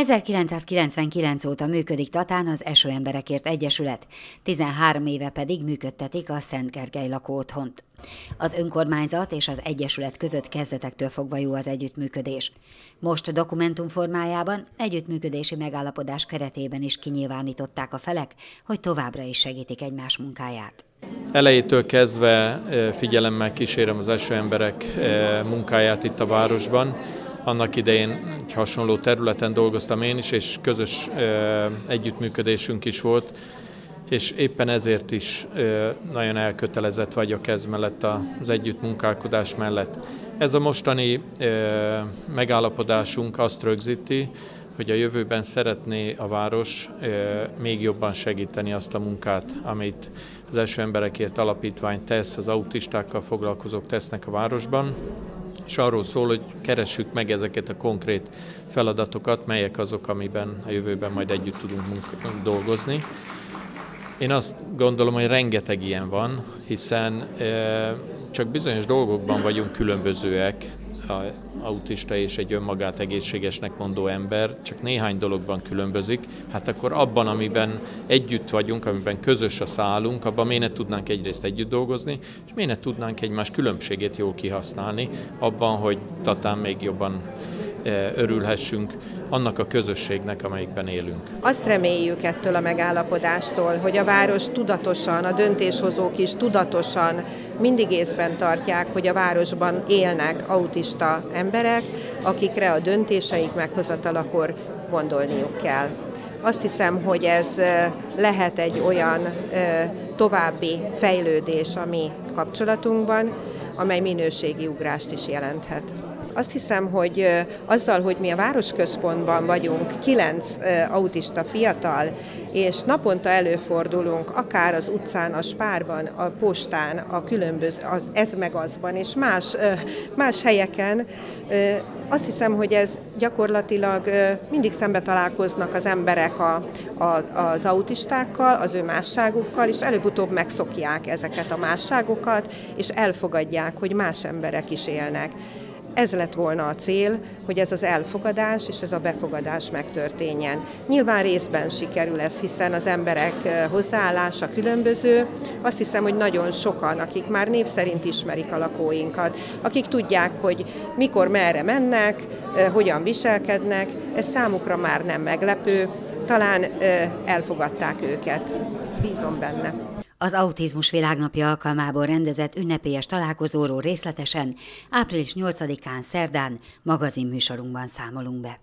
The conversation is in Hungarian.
1999 óta működik Tatán az Esőemberekért Egyesület, 13 éve pedig működtetik a Szent Gergely lakóotthont. Az önkormányzat és az Egyesület között kezdetektől fogva jó az együttműködés. Most dokumentum formájában együttműködési megállapodás keretében is kinyilvánították a felek, hogy továbbra is segítik egymás munkáját. Elejétől kezdve figyelemmel kísérem az esőemberek munkáját itt a városban, annak idején egy hasonló területen dolgoztam én is, és közös együttműködésünk is volt, és éppen ezért is nagyon elkötelezett vagyok ez mellett az együttmunkálkodás mellett. Ez a mostani megállapodásunk azt rögzíti, hogy a jövőben szeretné a város még jobban segíteni azt a munkát, amit az első emberekért alapítvány tesz, az autistákkal foglalkozók tesznek a városban, és arról szól, hogy keressük meg ezeket a konkrét feladatokat, melyek azok, amiben a jövőben majd együtt tudunk dolgozni. Én azt gondolom, hogy rengeteg ilyen van, hiszen csak bizonyos dolgokban vagyunk különbözőek, autista és egy önmagát egészségesnek mondó ember csak néhány dologban különbözik, hát akkor abban, amiben együtt vagyunk, amiben közös a szálunk, abban miért ne tudnánk egyrészt együtt dolgozni, és miért ne tudnánk egymás különbségét jól kihasználni, abban, hogy tatán még jobban örülhessünk annak a közösségnek, amelyikben élünk. Azt reméljük ettől a megállapodástól, hogy a város tudatosan, a döntéshozók is tudatosan mindig észben tartják, hogy a városban élnek autista emberek, akikre a döntéseik meghozatalakor gondolniuk kell. Azt hiszem, hogy ez eh, lehet egy olyan eh, további fejlődés a mi kapcsolatunkban, amely minőségi ugrást is jelenthet. Azt hiszem, hogy azzal, hogy mi a városközpontban vagyunk, kilenc autista fiatal, és naponta előfordulunk, akár az utcán, a spárban, a postán, a különböző, az ez meg azban, és más, más helyeken, azt hiszem, hogy ez gyakorlatilag mindig szembe találkoznak az emberek a, a, az autistákkal, az ő másságukkal, és előbb-utóbb megszokják ezeket a másságokat, és elfogadják, hogy más emberek is élnek. Ez lett volna a cél, hogy ez az elfogadás és ez a befogadás megtörténjen. Nyilván részben sikerül ez, hiszen az emberek hozzáállása különböző. Azt hiszem, hogy nagyon sokan, akik már név szerint ismerik a lakóinkat, akik tudják, hogy mikor merre mennek, hogyan viselkednek, ez számukra már nem meglepő, talán elfogadták őket. Bízom benne. Az Autizmus Világnapja alkalmából rendezett ünnepélyes találkozóról részletesen április 8-án szerdán magazinműsorunkban számolunk be.